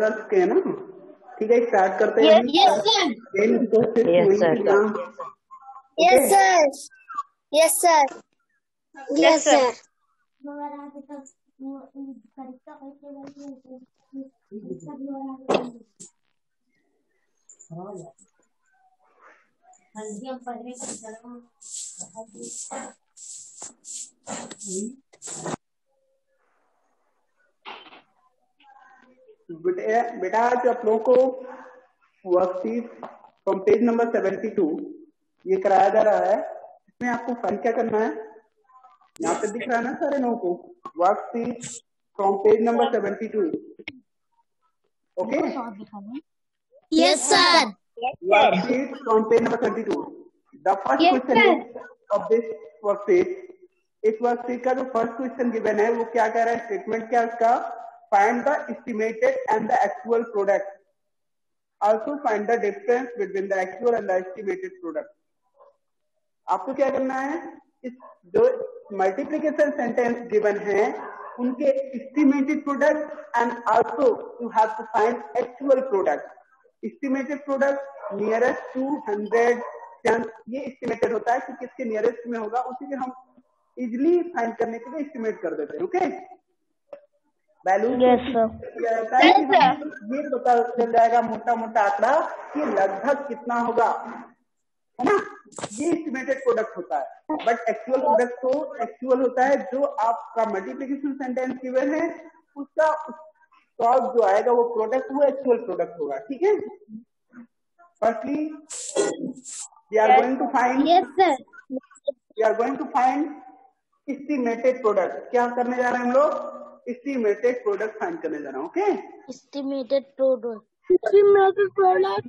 कर चुके हैं ना ठीक है स्टार्ट करते हैं। Yes sir yes sir yes sir yes sir बेटा बेटा आज आप लोगों को worksheet from page number seventy two ये कराया जा रहा है। इसमें आपको फ़ाइल क्या करना है? यहाँ पे दिख रहा है ना सारे लोगों को? Worksheet from page number seventy two okay worksheet from page number 22. The first Yes, question sir. is of this worksheet. इस वर्कशीट का जो फ़र्स्ट क्वेश्चन गिवन है वो क्या कह रहा है? स्टेटमेंट क्या है उसका? Find the estimated and the actual product also find the difference between the actual and the estimated product आपको क्या करना है? इस जो मल्टीप्लीकेशन सेंटेंस गिवन है, उनके estimated product and also you have to find actual product estimated product nearest to hundred ये estimated होता है कि किसके नियरेस्ट में होगा, उसी के हम इजिली फाइंड करने के लिए एस्टिमेट कर देते हैं ओके Yes. है कि ये पता चल जाएगा मोटा मोटा आंकड़ा कि लगभग कितना होगा है ना? ये एस्टिमेटेड प्रोडक्ट होता है। बट एक्चुअल प्रोडक्ट तो एक्चुअल होता है जो आपका मल्टीप्लीकेशन सेंटेंस गिवन है उसका सॉल्व जो आएगा वो प्रोडक्ट वो एक्चुअल प्रोडक्ट होगा ठीक है? Firstly we are going to find. We are going to find estimated product क्या करने जा रहे हैं हम लोग? एस्टिमेटेड प्रोडक्ट फाइंड करने जा रहे हैं okay Estimated product. Estimated product.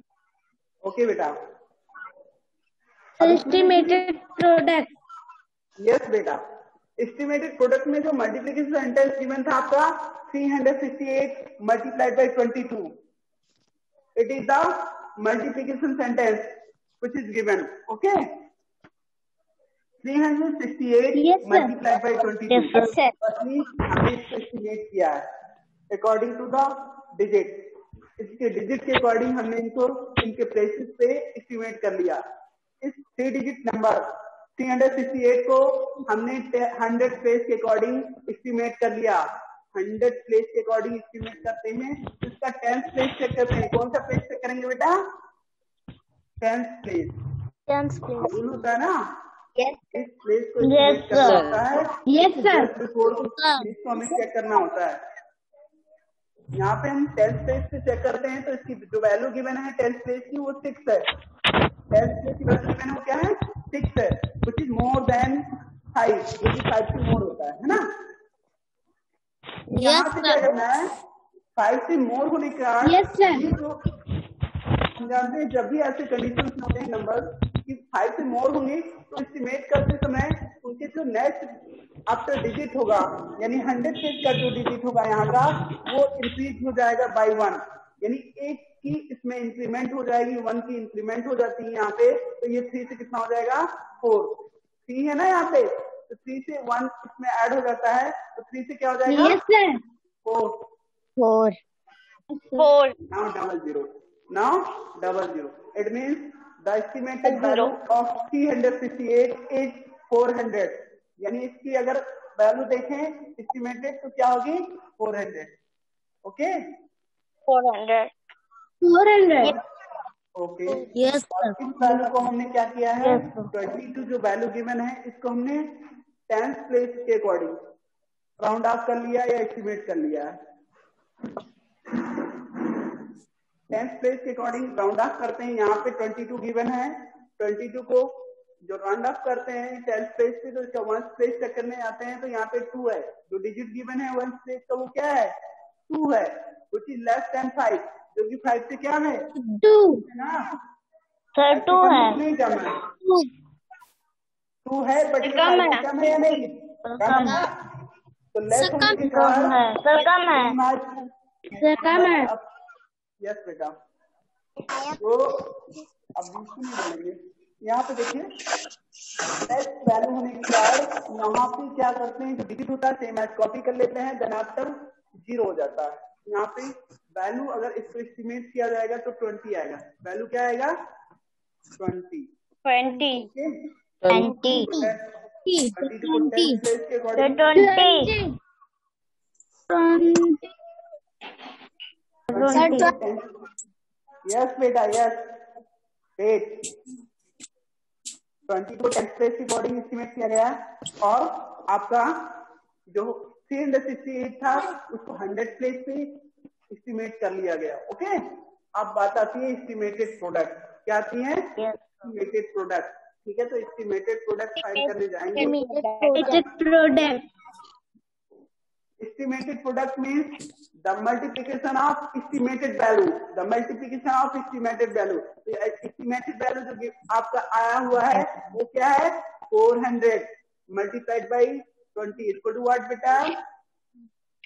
Okay बेटा Estimated product. यस बेटा एस्टिमेटेड प्रोडक्ट में जो मल्टीप्लीकेशन सेंटेंस गिवन था आपका 368 multiplied by 22 it is the multiplication sentence which is given okay 368 Yes, sir. multiplied by 22 Yes, sir. Yes, sir. Firstly, हमने किया है according to the digit इसके digit के अकॉर्डिंग हमने इनको इनके प्लेसेस पे एस्टिमेट कर लिया इस थ्री डिजिट नंबर 368 को हमने 100 प्लेस के अकॉर्डिंग एस्टिमेट कर लिया 100 प्लेस के अकॉर्डिंग एस्टिमेट करते हैं इसका टेंथ प्लेस चेक करते हैं कौन सा प्लेस चेक करेंगे बेटा टेंथ प्लेस place. रूल होता है ना Yes, sir. बिफोर इसको हमें चेक करना होता है। यहाँ पे हम टेस्ट प्लेस से चेक करते हैं तो इसकी जो वैल्यू गिवन है टेस्ट प्लेस की वो सिक्स है। टेस्ट प्लेस की वैल्यू गिवन वो क्या है? सिक्स है which is more than five जो कि फाइव से मोर होता है है ना? यहाँ से क्या करना है? फाइव से मोर होने के कारण Yes, हम जानते हैं जब भी ऐसे कंडीशन होते हैं नंबर कि फाइव से मोर होंगे तो एस्टिमेट करते समय उनके जो नेक्स्ट आफ्टर डिजिट होगा यानी हंड्रेड पेज का जो डिजिट होगा यहाँ का वो इंक्रीज हो जाएगा बाई वन यानी एक की इसमें इंक्रीमेंट हो जाएगी वन की इंक्रीमेंट हो जाती है यहाँ पे तो ये थ्री से कितना हो जाएगा फोर थ्री है ना यहाँ पे तो थ्री से वन इसमें ऐड हो जाता है तो थ्री से क्या हो जाएगा Yes, sir. Four Four. Four. now double zero. Now double zero. The estimated value of 368 is 400. यानी इसकी अगर वैल्यू देखें एस्टिमेटेड तो क्या होगी? 400. Okay Four hundred. Four hundred. Okay Yes, इस वैल्यू को हमने क्या किया है? Yes, ट्वेंटी टू जो वैल्यू गिवन है इसको हमने टेंथ प्लेस के अकॉर्डिंग राउंड ऑफ़ कर लिया या एस्टिमेट कर लिया? टेंथ प्लेस के अकॉर्डिंग राउंड ऑफ़ करते हैं यहाँ पे 22 गिवन है 22 को जो राउंड ऑफ़ करते हैं टेंथ प्लेस पे तो इसका वन प्लेस चेक करने आते हैं तो यहाँ पे टू है जो डिजिट गिवन है वन प्लेस का वो क्या है टू है which is less than five जो कि फाइव से क्या है Two. है ना Sir, two है. नहीं कम है टू है बट कम है. कम है या नहीं कम है. तो लेस होने के कम कारण है. Sir, कम है. Sir, कम है. यस बेटा। तो अब बिल्कुल नहीं बोलेंगे यहाँ पे देखिए टेस्ट वैल्यू होने के कारण यहाँ पे क्या करते हैं जो डिजिट होता है सेम एज कॉपी कर लेते हैं आफ्टर ज़ीरो हो जाता है। यहाँ पे वैल्यू अगर इसको एस्टिमेट किया जाएगा तो ट्वेंटी आएगा। वैल्यू क्या आएगा? ट्वेंटी ट्वेंटी ट्वेंटी ट्वेंटी को यस बेटा यस वेट ट्वेंटी को टेन प्लेस एस्टिमेट किया गया और आपका जो थ्री हंड्रेड सिक्सटी एट था उसको हंड्रेड प्लेस पे एस्टिमेट कर लिया गया ओके अब बात आती है एस्टिमेटेड प्रोडक्ट क्या आती है. एस्टिमेटेड प्रोडक्ट ठीक है तो एस्टिमेटेड प्रोडक्ट फाइंड करने जाएँगे। product. Estimated product means the multiplication of estimated value the multiplication of estimated value तो estimated value जो कि आपका आया हुआ है वो क्या है 400 multiplied by 20 equal to what बेटा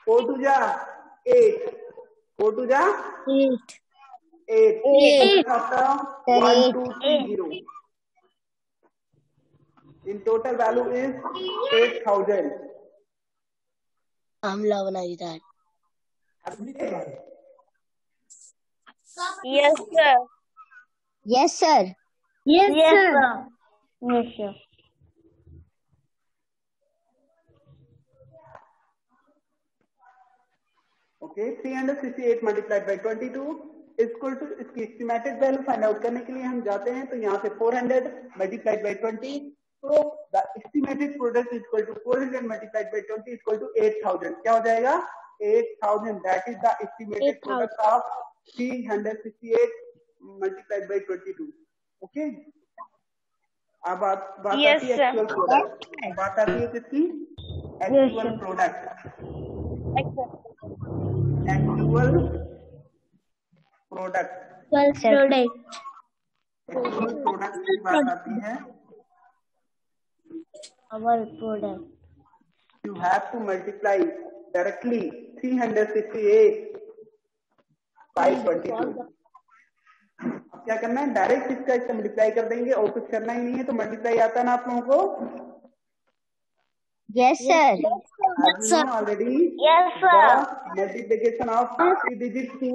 4 to जा 8 4 to जा Eight. 8 Eight. after Sir, 1 eight. 2 3 0 in total value is 8000 Amla बनाई that. Yes, sir. Yes, sir. Yes, Yes, sir. sir. Yes, sir. Okay 368 multiplied by 22 equal to इसकी estimated value find out करने के लिए हम जाते हैं तो यहाँ से 400 मल्टीप्लाइड बाय 20 तो the estimated product equal to 400 multiplied by 20 equal to 8000 क्या हो जाएगा? 8000 that is the estimated 8,000. Product of 368 multiplied by 22 okay अब बात बात Yes, आती है. एक्चुअल प्रोडक्ट बात आती है किसकी? Actual product actual product product. Actual product की बात आती है. Our product. you have to multiply directly 368 by 22 अब क्या करना है? डायरेक्ट इसका इससे मल्टीप्लाई कर देंगे और कुछ करना ही नहीं है तो मल्टीप्लाई आता है ना आप लोगों को? Yes, sir. You know already Yes, sir. multiplication of three digit to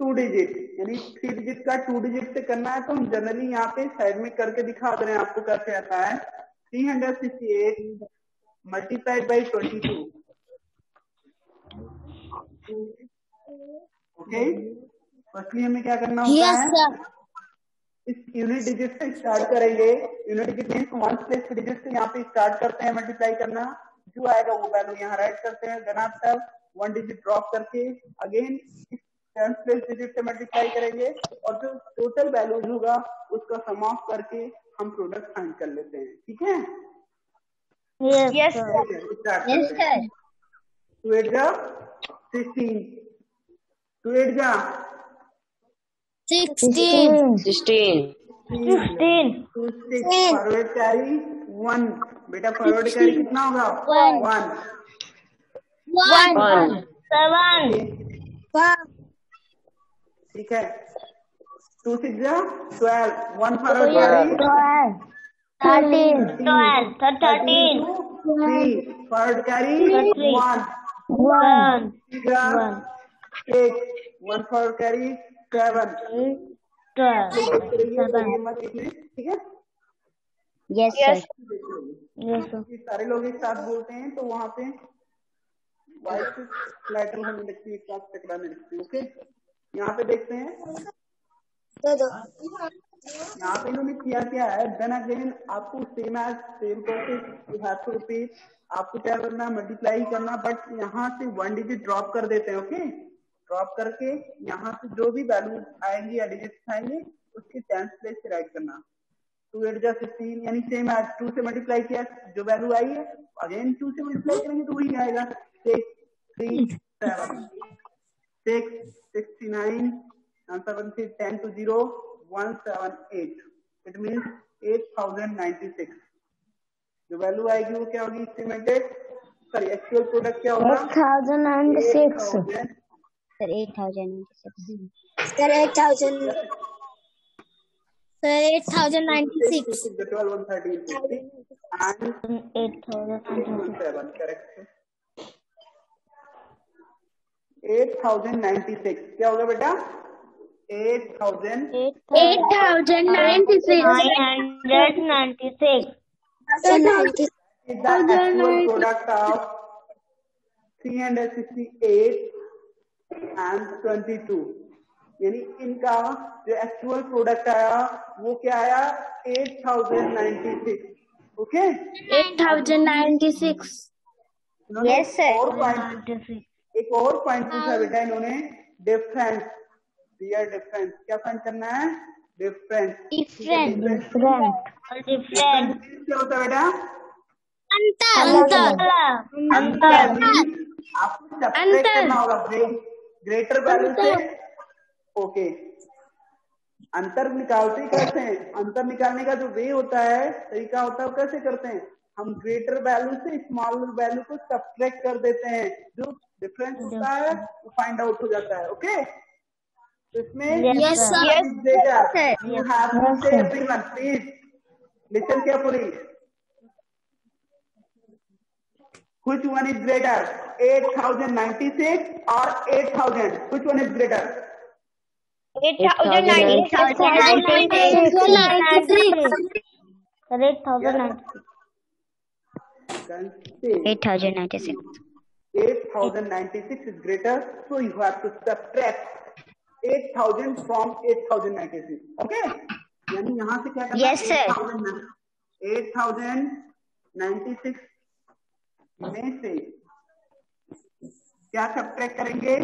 two digit यानी थ्री डिजिट का टू डिजिट से करना है तो हम जनरली यहाँ पे साइड में करके दिखा दे रहे हैं आपको कैसे आता है। Three hundred sixty eight multiplied by twenty two okay firstly हमें क्या करना होता Yes, है? sir. इस यूनिट डिजिट से स्टार्ट करेंगे। Unit digit means one place digit से यहाँ पे स्टार्ट करते हैं मल्टीप्लाई करना। जो आएगा वो वैल्यू यहाँ राइट करते हैं। Then after one digit drop करके अगेन प्लेस डिजिट से मल्टीप्लाई करेंगे। और जो टोटल वैल्यूज़ होगा उसका सम ऑफ़ करके हम प्रोडक्ट फाइंड कर लेते हैं ठीक है. टू एट जा सिक्सटीन टू एट जा. Two six forward carry one बेटा फॉरवर्ड कैरी कितना होगा. वन. Seven. One. ठीक है? Two six twelve one forward carry Twelve. Thirteen. Twelve. Thirteen. Three forward carry. One One. Six one forward carry seven Twelve. ठीक है सारे लोग एक साथ बोलते हैं तो वहाँ पे वाइस लेटर है साथ टकराने है ओके यहाँ पे देखते हैं। यहाँ पे इन्होंने किया क्या है? देन अगेन आपको same as same process you आपको क्या करना है मल्टीप्लाई करना बट यहाँ से वन डिजिट ड्रॉप कर देते हैं ओके ड्रॉप करके यहाँ से जो भी वैल्यू आएँगे या डिजिट आएँगे, उसके टेंथ प्लेस से राइट करना। टू एट जा सिक्सटीन यानी सेम एज टू से मल्टीप्लाई किया, जो वैल्यू आई है अगेन टू से मल्टीप्लाई करेंगे तो वही आएगा। Six three seven six sixty nine answer one three ten two zero one seven eight it means eight thousand ninety six जो वैल्यू आएगी वो क्या होगी एस्टिमेटेड सॉरी एक्चुअल प्रोडक्ट क्या होगा Eight thousand and six. 8,000 Sir, eight thousand and six. Sir, eight thousand. Sir, eight thousand ninety six. the 12 1 13 50 and Eight thousand. 817 correct 8096 क्या होगा बेटा यानी इनका जो एक्चुअल प्रोडक्ट आया वो क्या आया? Eight thousand ninety six okay eight thousand ninety six और पॉइंट एक और पॉइंट पूछा बेटा इन्होंने डिफरेंस दिया डिफरेंस क्या फाइंड करना है? डिफरेंस. Different. Different. क्या होता है बेटा? अंतर. अंतर. आपको सेपरेट अंतर। करना होगा. ग्रेटर वैल्यू से ओके अंतर निकालते ही कैसे हैं. अंतर निकालने का जो वे होता है तरीका होता है वो कैसे करते हैं? हम ग्रेटर वैल्यू से स्मॉल वैल्यू को सब्ट्रैक्ट कर देते हैं. जो डिफरेंस होता है वो फाइंड आउट हो जाता है. ओके तो इसमें Yes, sir. greater sir. you have to say everyone please listen carefully which one is greater 8096 or 8000 which one is greater Eight thousand ninety six. Correct. Thousand ninety-six. can say Eight thousand ninety six. 8096 is greater so you have to subtract eight thousand from eight thousand vacancy यहाँ से क्या करना eight thousand ninety six में से क्या सब करेंगे?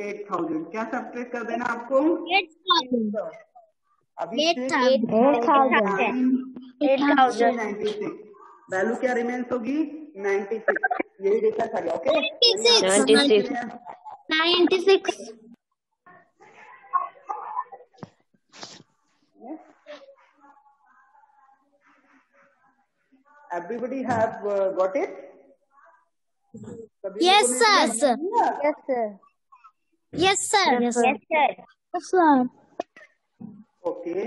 Eight thousand क्या सब कर देना आपको? एट थाउज़ेंड अभी eight thousand ninety six value क्या रिमेन्स होगी? नाइन्टी सिक्स यही डेटा आ गया okay ninety six Everybody have uh, got it? Yes, लोगों ने sir. Yes, sir. Yes, sir. Yes, sir. Yes, sir. Okay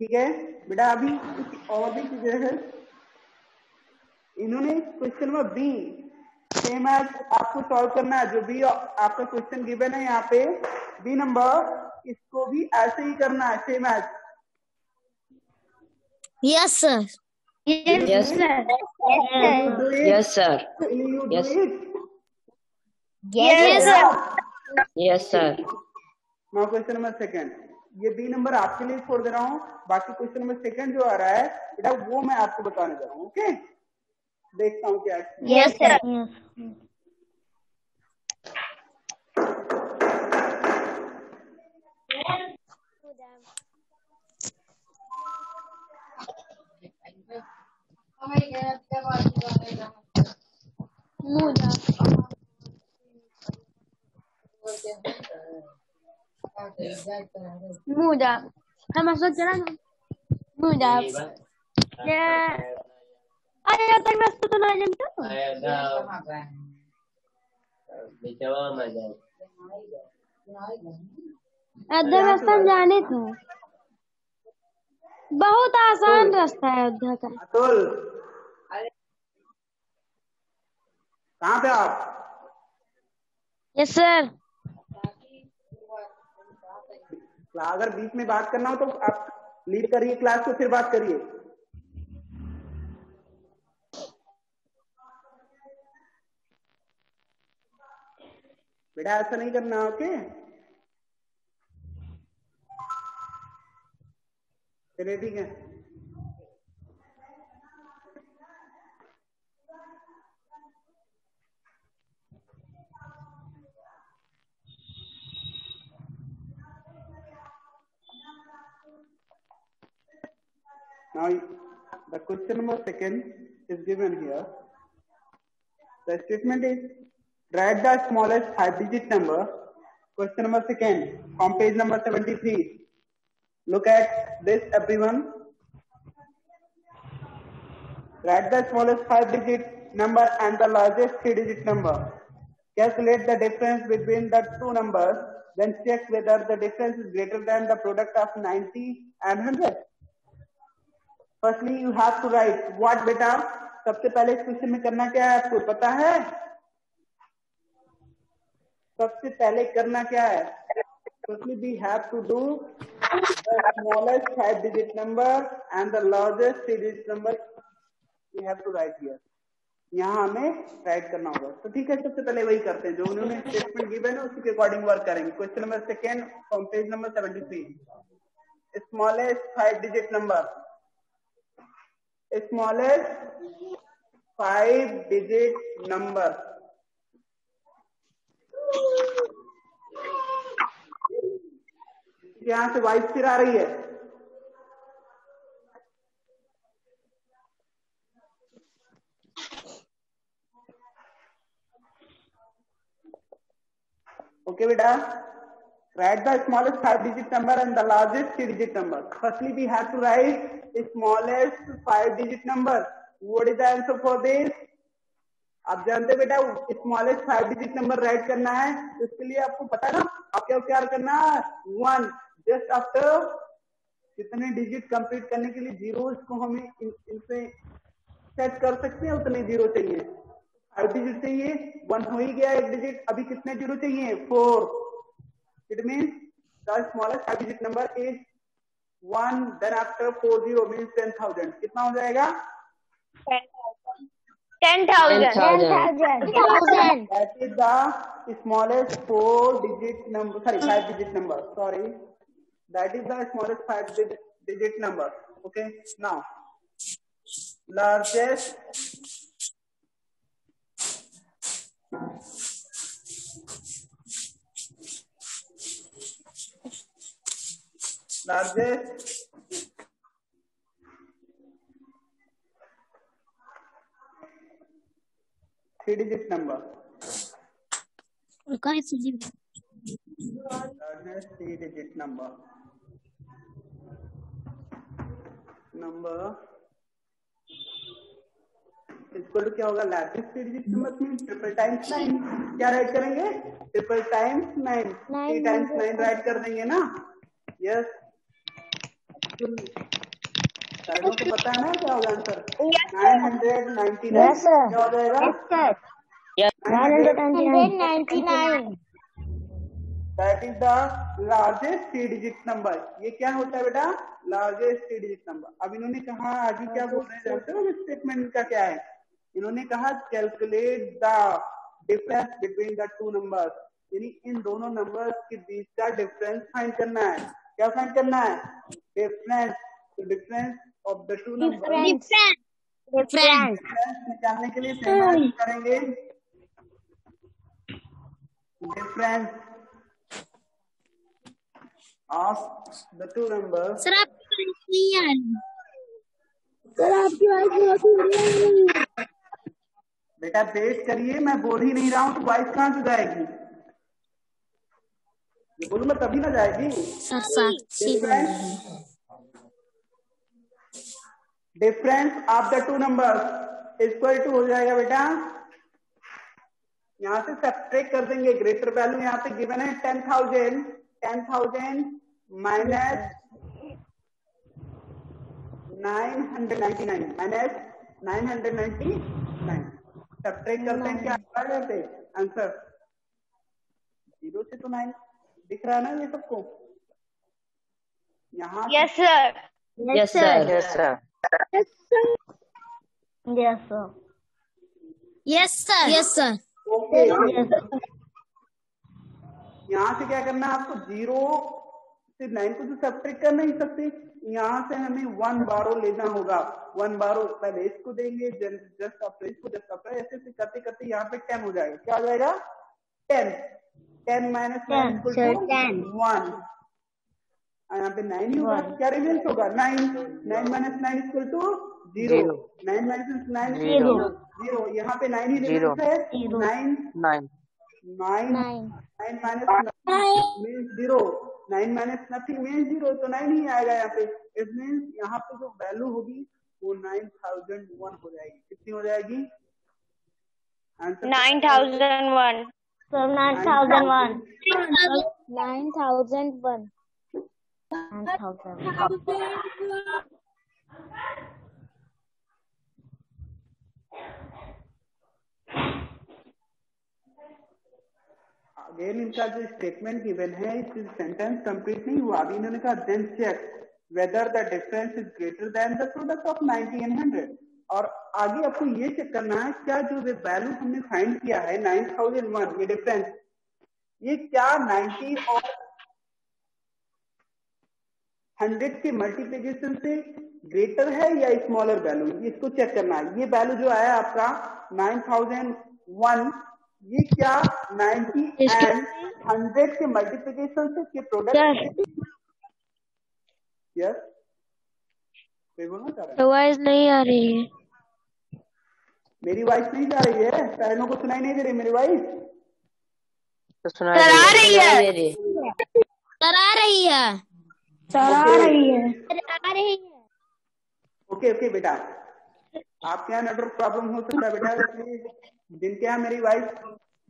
ठीक है बेटा अभी कुछ और भी चीज़ें हैं इन्होंने question number B same as आपको सॉल्व करना है जो भी आपका क्वेश्चन गिवन है यहाँ पे बी नंबर इसको भी ऐसे ही करना है same as Yes, sir. Yes, Yes. sir. Yes, sir. Yes, sir. Yes. sir. Yes, sir. Now question number second ये बी नंबर आपके लिए छोड़ दे रहा हूँ बाकी क्वेश्चन नंबर सेकंड जो आ रहा है बेटा वो मैं आपको बताने जा रहा हूँ ओके देखता हूँ क्या yes Yes, sir. Yes. Muda. Sama saja Muda. Ya. Ayo tak mas tu na jam tu. Ayodhya रास्ता जाने तू बहुत आसान रास्ता है अयोध्या का अतुल कहाँ पे आप यस सर अगर बीच में बात करना हो तो आप लीड करिए क्लास को, फिर बात करिए। बेटा, ऐसा नहीं करना, ओके? चलिए, ठीक है। Now, the question number second is given here. The statement is write the smallest five digit number. Question number second from page number 73. Look at this everyone. Write the smallest five digit number and the largest three digit number. Calculate the difference between the two numbers. Then check whether the difference is greater than the product of 90 and 100. Firstly you have to write what बेटा सबसे पहले इस question में करना क्या है आपको पता है? सबसे पहले करना क्या है? Firstly, we have to do the smallest five digit number and the largest three digit number. We have to write here. यहाँ हमें राइट करना होगा। तो ठीक है सबसे पहले वही करते हैं। जो उन्होंने स्टेटमेंट गिवन है उसी के अकॉर्डिंग वर्क करेंगे। Question number second from page number seventy three smallest five digit number smallest five digit number. यहाँ से वाइफ फिर आ रही है। ओके बेटा। Write the smallest five digit number and the largest three digit number firstly we have to write the five digit number number. Is the answer for आप जानते हैं बेटा smallest five digit number write करना है तो इसके लिए आपको पता ना, आप क्या करना वन जस्ट आफ्टर कितने डिजिट कंप्लीट करने के लिए ज़ीरो इसको हमें इनसे सेट कर सकते हैं, उतने ज़ीरो चाहिए। फाइव डिजिट चाहिए वन हो ही गया एक डिजिट अभी कितने ज़ीरो चाहिए? Four it means the smallest five digit number is one then after four zero mean ten thousand कितना हो जाएगा? Smallest four digit number sorry five digit number sorry that is the smallest five digit number okay now largest largest three digit number. Guys, largest three digit. Number. Number. Equal to क्या होगा? Largest three digit number triple times nine क्या right करेंगे? Triple times nine three times nine write कर देंगे ना? Yes सारों को पता है ना क्या होगा answer nine hundred ninety nine क्या हो जाएगा? Sir. Nine hundred ninety-nine. ninety-nine. That is the largest three digit number ये क्या होता है बेटा? लार्जेस्ट थ्री डिजिट नंबर अब इन्होंने कहा आगे क्या बोल रहे हैं जानते हो स्टेटमेंट का क्या है? इन्होंने कहा calculate the difference between the two numbers यानी इन दोनों नंबर्स के बीच का डिफरेंस फाइंड करना है। क्या फाइंड करना है? डिफरेंस तो difference of the two number. Different. Difference निकालने के लिए पहला करेंगे। Difference of the two numbers sir आपकी वाइस नहीं आ रही। सर आपकी बेटा वेट करिए मैं बोल ही नहीं रहा हूँ तो वॉइस कहाँ से जाएगी? ये बोलूँगा तभी ना जाएगी। Sir Sakshi difference of the two number equal to हो जाएगा बेटा। यहाँ से सब्ट्रैक्ट कर देंगे। ग्रेटर वैल्यू यहाँ पे गिवन है ten thousand ten thousand minus nine hundred ninety nine minus nine hundred ninety nine subtract करते हैं क्या? आंसर ज़ीरो से तो नाइन दिख रहा है ना ये सबको यहाँ से Yes, sir. Yes, sir. Yes, sir. Yes, sir. Yes, sir. Yes, sir. Okay यहाँ से क्या करना है आपको ज़ीरो से नाइन को तो सब्ट्रैक्ट कर नहीं सकते यहाँ से हमें वन बारो लेना होगा वन बारो पहले इसको देंगे जस्ट आफ्टर इसको जस्ट आफ्टर ऐसे ऐसे करते करते यहाँ पे टेन हो जाएगा क्या हो जाएगा ten ten minus Ten, sir, ten. One यहाँ पे नाइन ही होगा क्या रिज़ल्ट होगा? Nine nine minus nine equal to zero nine minus nine Zero. Zero यहाँ पे नाइन ही. रिज़ल्ट है. Nine Nine. Nine Nine. Nine minus means zero nine minus nothing means zero तो नाइन ही आएगा यहाँ पे. इट मीन्स यहाँ पे जो वैल्यू होगी वो नाइन थाउज़ेंड वन हो जाएगी. कितनी हो जाएगी? Answer Nine thousand one. Nine thousand one. Again इनका जो स्टेटमेंट गिवन है इस सेंटेंस कंप्लीट नहीं हुआ अभी इन्होंने कहा then check whether the difference is greater than the product of 90 and 100 और आगे आपको ये चेक करना है क्या जो वैल्यू हमने फाइंड किया है 9001 ये डिफरेंस ये क्या 90 और 100 के मल्टीप्लीकेशन से ग्रेटर है या स्मॉलर वैल्यू इसको चेक करना है। ये वैल्यू जो आया आपका 9001 ये क्या 90 एंड 100 के मल्टीप्लीकेशन से के प्रोडक्ट यस आवाज़ नहीं आ रही है। मेरी वॉइस नहीं जा रही है? सारे को सुनाई नहीं दे रही मेरी वॉइस तो सुनाई सर, आ रही है। सर आ रही है। सर आ रही है। आ रही है। ओके ओके बेटा। आपके यहाँ नेटवर्क प्रॉब्लम हो सकता है बेटा। जिनके यहाँ मेरी वॉइस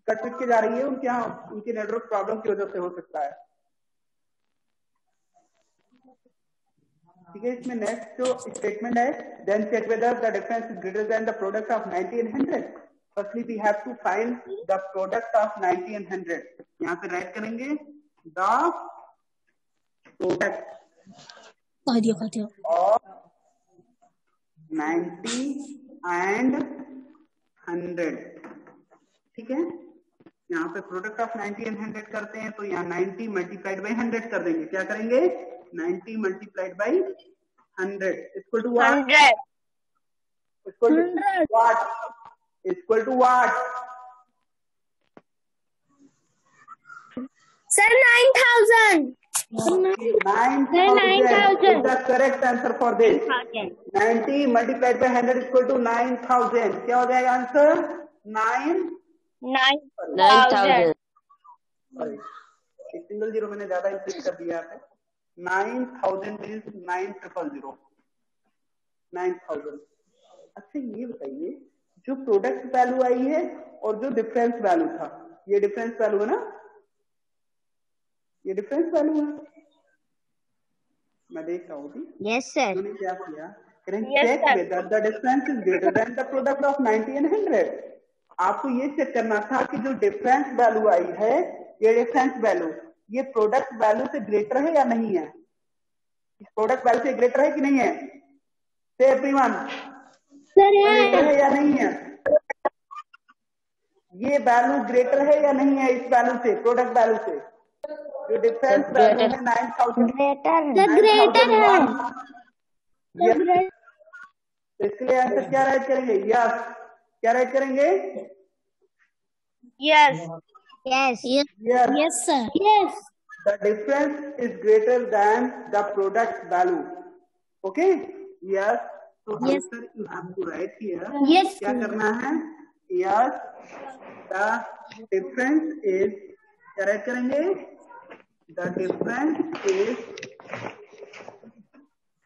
कट पिट के जा रही है उनके यहाँ उनकी नेटवर्क प्रॉब्लम की वजह से हो सकता है। ठीक है इसमें नेक्स्ट जो स्टेटमेंट है then check whether the difference is greater than the product of 90 and 100 firstly we have to find the product of 90 and 100 यहाँ पे राइट करेंगे द प्रोडक्ट of 90 and 100 ठीक है? यहाँ पे प्रोडक्ट ऑफ़ 90 एंड 100 करते हैं तो यहाँ 90 मल्टीप्लाइड बाई 100 कर देंगे। क्या करेंगे? 90 multiplied by 100 equal to what hundred equal to what equal to what sir nine thousand 9000 is the correct answer for this? 90 multiplied by 100 equal to 9000 क्या हो जाएगा answer 9 nine nine thousand sorry एक single zero मैंने ज़्यादा increase कर दिया है। Nine thousand is nine triple zero nine thousand अच्छा ये बताइए जो प्रोडक्ट वैल्यू आई है और जो डिफरेंस वैल्यू था ये डिफरेंस वैल्यू है ना? ये डिफरेंस वैल्यू है? मैं देख रहा हूँ यस सर क्या किया? Check whether the difference is greater than the product of 90 and 100 आपको ये चेक करना था कि जो डिफरेंस वैल्यू आई है ये डिफरेंस वैल्यू ये प्रोडक्ट वैल्यू से ग्रेटर है या नहीं है? इस प्रोडक्ट वैल्यू से ग्रेटर है कि नहीं है? से एवरीवन सर ग्रेटर है या नहीं है? ये वैल्यू ग्रेटर है या नहीं है इस वैल्यू से प्रोडक्ट वैल्यू से? जो डिफरेंस वैल्यू है. नाइन थाउज़ेंड ग्रेटर ग्रेटर है. तो इसके लिए आंसर क्या राइट करेंगे? यस क्या राइट करेंगे? Yes yes yes yes sir yes the difference is greater than the product value okay yes so Yes. answer you have to write here Yes. क्या करना है yes the difference is क्या write करेंगे the difference is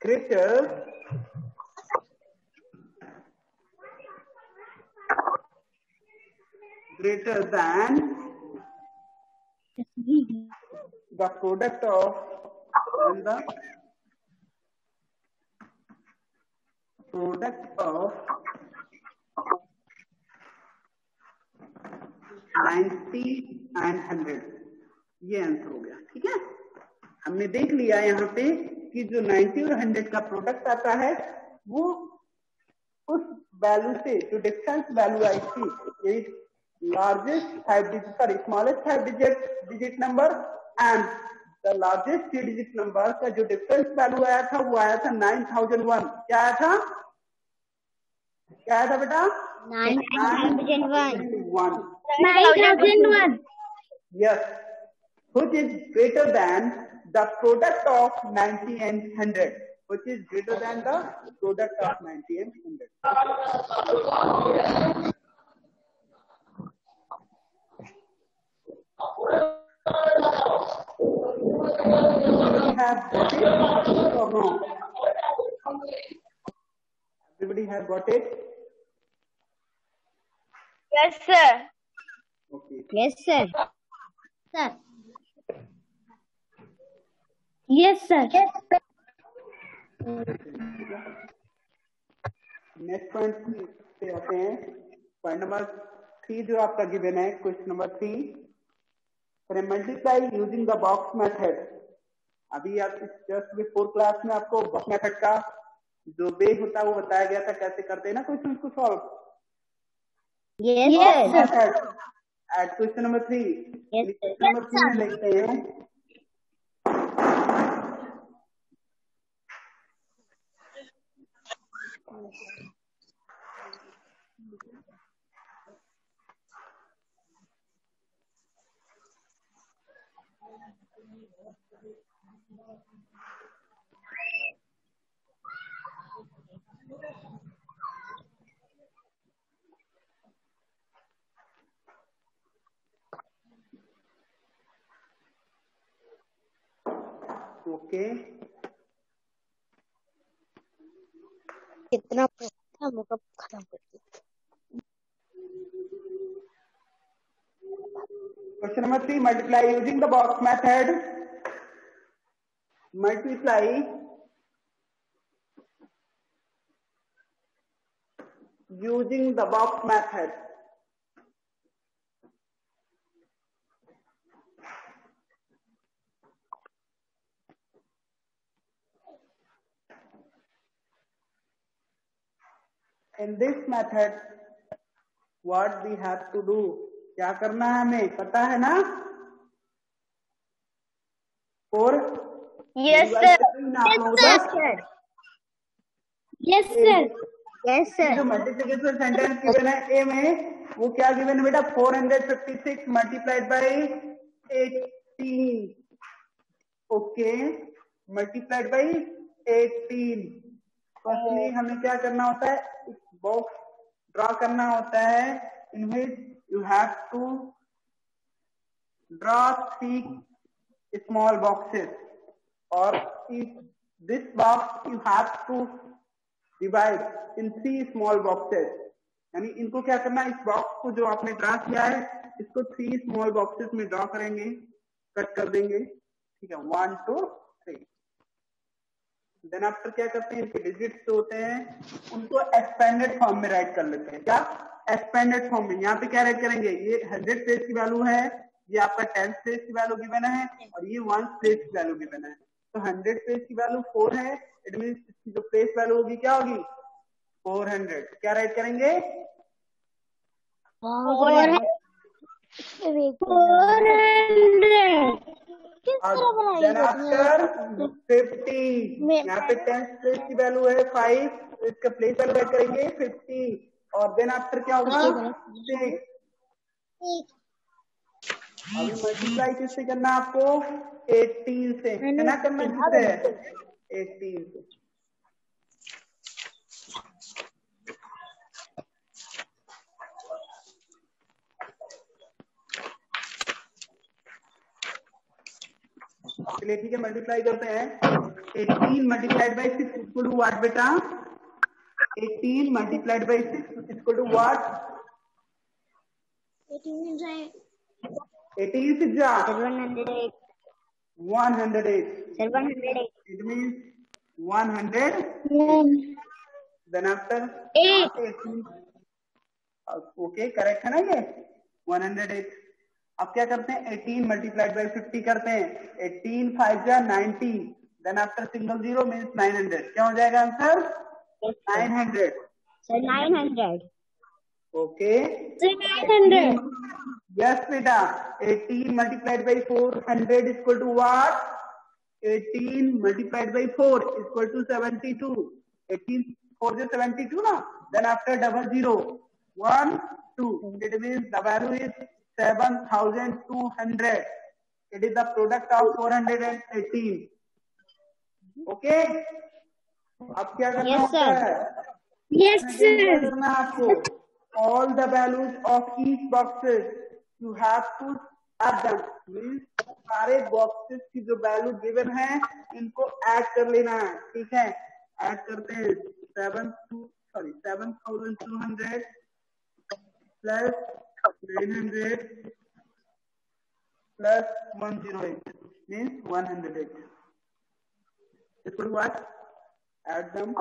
greater greater than the product of the product of 90 and 100 ये answer हो गया, ठीक है? हमने देख लिया यहाँ पे कि जो 90 और 100 का प्रोडक्ट आता है, वो उस वैल्यू से, जो डिफरेंस वैल्यू आई थी largest five digit sorry smallest five digit digit number and the largest three digit number का जो डिफरेंस वैल्यू आया था वो आया था नाइन थाउज़ेंड वन क्या आया था? क्या आया था बेटा? Nine thousand one one nine thousand one Yes, which is greater than the product of 90 and 100, which is greater than the product of 90 and 100. Have got it or no? Everybody have got it? Yes sir Okay. Yes sir sir yes sir next point पे आते हैं point number three जो आपका given है question number three multiply using the box method अभी आप just before class में आपको बॉक्स मेथड का जो वे होता है वो बताया गया था कैसे करते हैं ना क्वेश्चन को solve Yes, sir. At question number three Yes, sir. Question number three में लिखते हैं। ओके। कितना खत्म हो गया question number three multiply using the box method multiply using the box method In this method, what we have to do? क्या करना है हमें पता है ना? और Yes, sir. Yes, sir. Yes, जो sir. मल्टीप्लीकेशन सेंटेंस गिवन है ए में वो क्या गिवन है बेटा? 456 multiplied by 18 okay multiplied by 18 firstly हमें क्या करना होता है? बॉक्स ड्रॉ करना होता है in which you have to draw three small boxes और this box you have to divide in three small boxes यानी इनको क्या करना, इस बॉक्स को जो आपने ड्रा किया है, इसको थ्री स्मॉल बॉक्सेस में ड्रॉ करेंगे कट कर देंगे। ठीक है वन टू देन आफ्टर क्या करते हैं? इनके डिजिट्स जो होते हैं उनको एक्सपेंडेड फॉर्म में राइट कर लेते हैं। क्या? एक्सपेंडेड फॉर्म में। यहाँ पे क्या राइट करेंगे? ये हंड्रेड प्लेस की वैल्यू है ये आपका टेंथ प्लेस की वैल्यू गिवन है और ये वन प्लेस की वैल्यू गिवन है। तो हंड्रेड प्लेस की वैल्यू फोर है इट मीन इसकी जो प्लेस वैल्यू होगी क्या होगी? फोर हंड्रेड क्या राइट करेंगे? Four hundred. किस तरह बनाई देन आफ्टर यहाँ पे टेंथ प्लेस की वैल्यू है फाइव इसका प्लेस वैल्यू राइट करेंगे फिफ्टी और देन आफ्टर क्या होगा? सिक्स अभी मल्टीप्लाई किससे करना आपको? 18 से। है ना? करना किससे? 18 से। चलिए ठीक है मल्टीप्लाई करते हैं। 18 multiplied by six equal to what बेटा? 18 multiplied by six equal to what 18 से जा। Seven hundred eight. 108 Seven hundred eight. it means 100 then after Eight. Okay correct है ना ये? 108 अब क्या करते हैं? 18 मल्टीप्लाइड बाई 50 करते हैं। 18 फाइव जा 90 then after single zero means 900 क्या हो जाएगा answer 900 So nine hundred. Okay yes बेटा 18 multiplied by 400 equal to what 18 multiplied by 4 equal to 72 18 4 जो 72 ना? Then after double zero 1 2 it means the value is 7200 it is the product of 418 okay अब क्या करना Yes, होता. है Yes, sir. करना है आपको all the values of each boxes you have to add them means सारे boxes की जो वैल्यू गिवन है इनको ऐड कर लेना है ठीक है ऐड करते हैं seven two sorry seven thousand two hundred plus nine hundred plus one zero eight means one hundred eight equal to what add them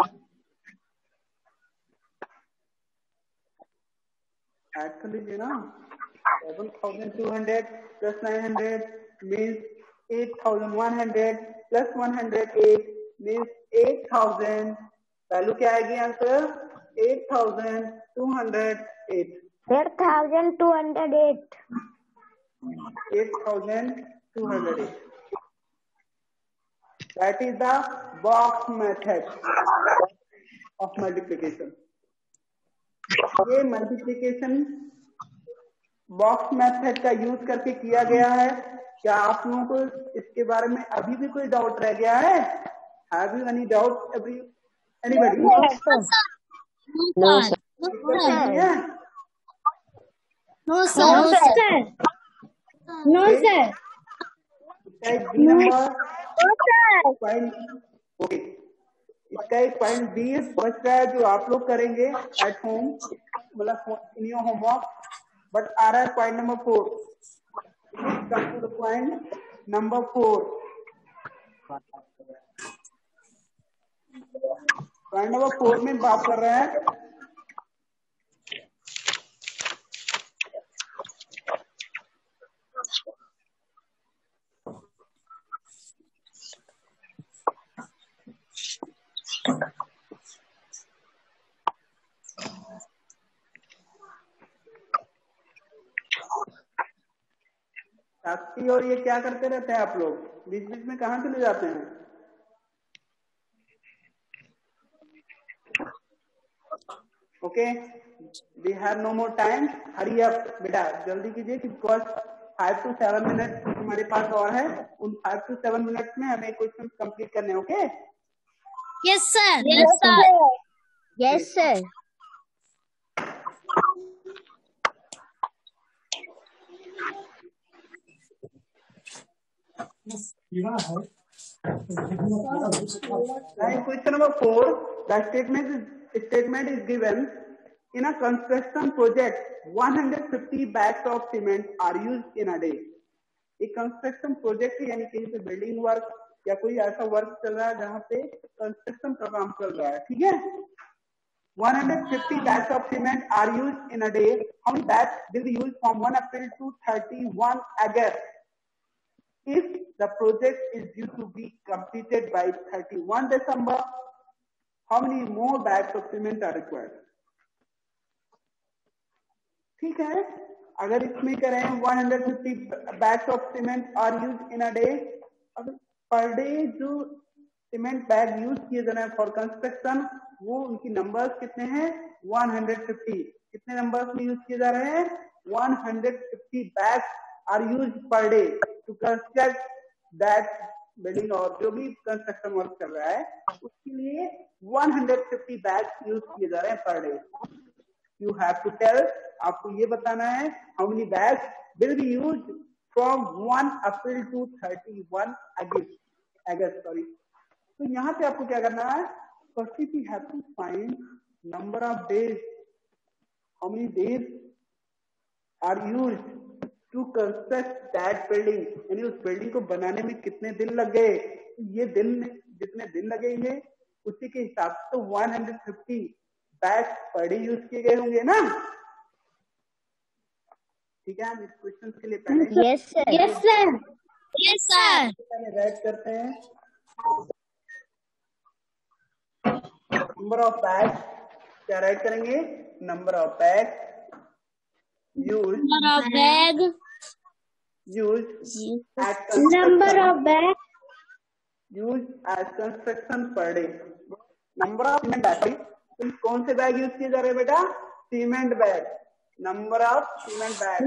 add कर लीजिए ना 7200 plus 900 means 8100 plus 108 means 8000 value क्या आएगी answer 8208 Eight thousand two hundred eight 8208 that is the box method of multiplication. ये multiplication box method का use करके किया गया है। क्या आप लोगों को इसके बारे में अभी भी कोई डाउट रह गया है? Have you any doubt every anybody no sir no sir इसका एक बी नंबर पॉइंट ओके इसका एक पॉइंट बी बच रहा है जो आप लोग करेंगे एट होम मतलब इन योर होमवर्क बट आ रहा है point number four point number four point number four में बात कर रहे हैं. साक्षी और ये क्या करते रहते हैं आप लोग? बीच बीच में कहाँ चले जाते हैं? Okay we have no more time hurry up बेटा, जल्दी कीजिए because five to seven minute हमारे पास और है। उन फाइव टू सेवन मिनट में हमें क्वेश्चन कंप्लीट करने okay yes sir yes sir yes sir question number four, the statement is, statement is given. in a construction project, 150 bags of cement are used in a day. एक construction project यानी कहीं पे building work या कोई ऐसा work चल रहा है जहाँ पे कंस्ट्रक्शन का काम चल रहा है ठीक है 150 bags of cement are used in a day. How many bags will be used from 1 April to 31 August? If the project is due to be completed by 31 December, how many more bags of cement are required? ठीक है? अगर इसमें करें 150 bags of cement are use in a day अब per day जो cement bag use किए जा रहे हैं फॉर कंस्ट्रक्शन वो उनकी नंबर्स कितने हैं? 150 कितने नंबर्स में यूज़ किए जा रहे हैं? 150 bags are use per day to construct that building और जो भी कंस्ट्रक्शन वर्क कर रहा है, उसके लिए 150 बैग्स यूज़ किए जा रहे हैं per day you have to tell आपको ये बताना है how many bags will be use from one April to 31 August August sorry तो यहाँ पे आपको क्या करना है? Firstly we have to find number of days how many days are used to construct that building यानी उस बिल्डिंग को बनाने में कितने दिन लग गए? ये दिन, जितने दिन लगेंगे, उसी के हिसाब से तो 150 बैग पर डे यूज़ किए गए होंगे ना? ठीक है हम इस क्वेश्चन के लिए पहले yes sir yes sir yes sir पहले राइट करते हैं। नंबर ऑफ़ बैग क्या राइट करेंगे? Number of bag use number of bag use number of bag use at construction per day number of bag कौन से बैग यूज़ किए जा रहे हैं बेटा? Cement bag number of cement bag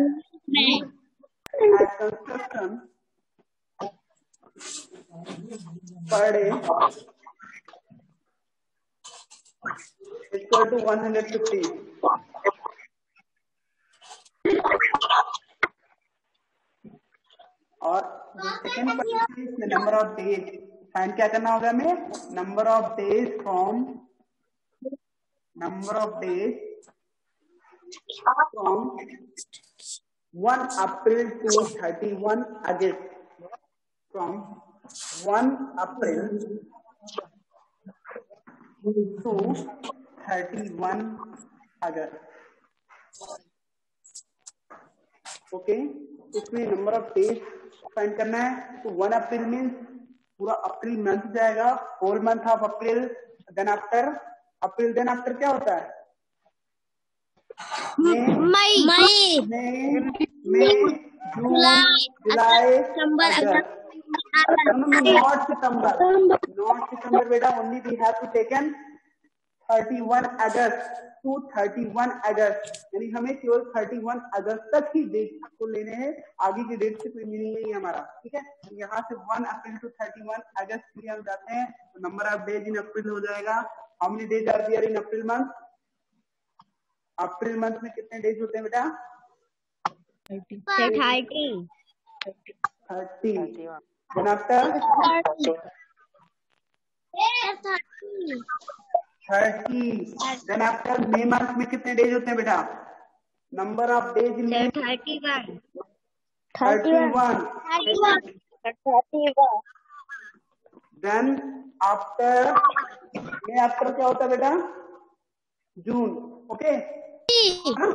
at construction per day. Equal to 150. और second इसमें number of days find क्या करना होगा हमें? Number of days from number of days from 1 April to 31 August from 1 April to 31 August. Okay इसमें number of days find करना है तो वन अप्रैल मीन्स पूरा अप्रैल मंथ जाएगा whole month of April then after April then after क्या होता है मई मई August No, no, no, not September. Not September, beta. Only we have to taken 31 August to 31 August यानी हमें केवल 31 अगस्त तक ही डेट को लेने हैं आगे की डेट से कोई मीनिंग नहीं है हमारा ठीक है तो यहाँ से 1 अप्रैल टू 31 अगस्त के लिए हम जाते हैं तो number of days in April हो जाएगा how many days are there in April month April month में कितने डेज़ होते हैं बेटा? Thirty thirty then after thirty then after May month में कितने डेज़ होते हैं बेटा? Number of days in thirty one thirty one thirty one then after May after क्या होता है बेटा? June okay?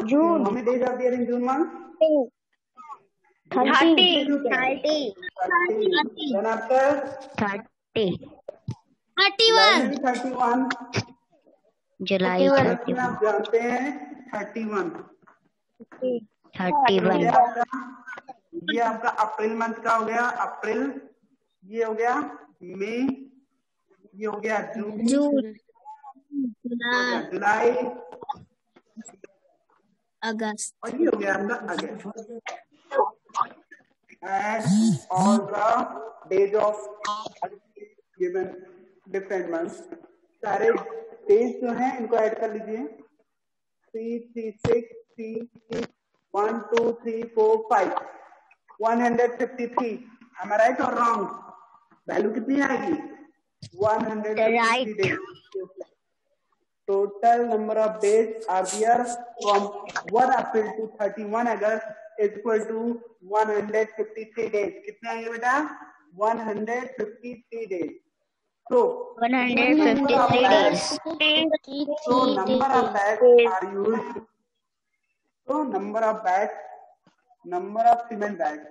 June. Days are there in June month thirty. Thirty. Thirty. Thirty. One thirty. One July आप जानते हैं thirty one thirty. ये one आपका ये आपका अप्रैल मंथ का हो गया। अप्रैल ये हो गया मई ये हो गया जून। जून। जुलाई अगस्त और ये हो गया आपका अगस्त and all the days of given different months सारे डेज़ जो हैं इनको ऐड कर लीजिए। Three three six three six one two three four five one hundred fifty three am right और रॉन्ग वैल्यू कितनी आएगी? One hundred Right. Days total number of days are there from 1 April to 31 August is equal to 153 days. कितने आएँगे बेटा 153 days. So, one hundred days so number of bags are used. So number of bags, number of cement bags,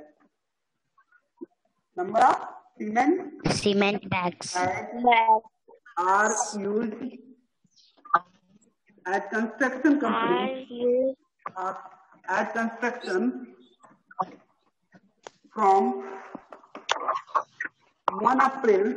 number of cement cement bags bags are used at construction company. uh, at construction from 1 April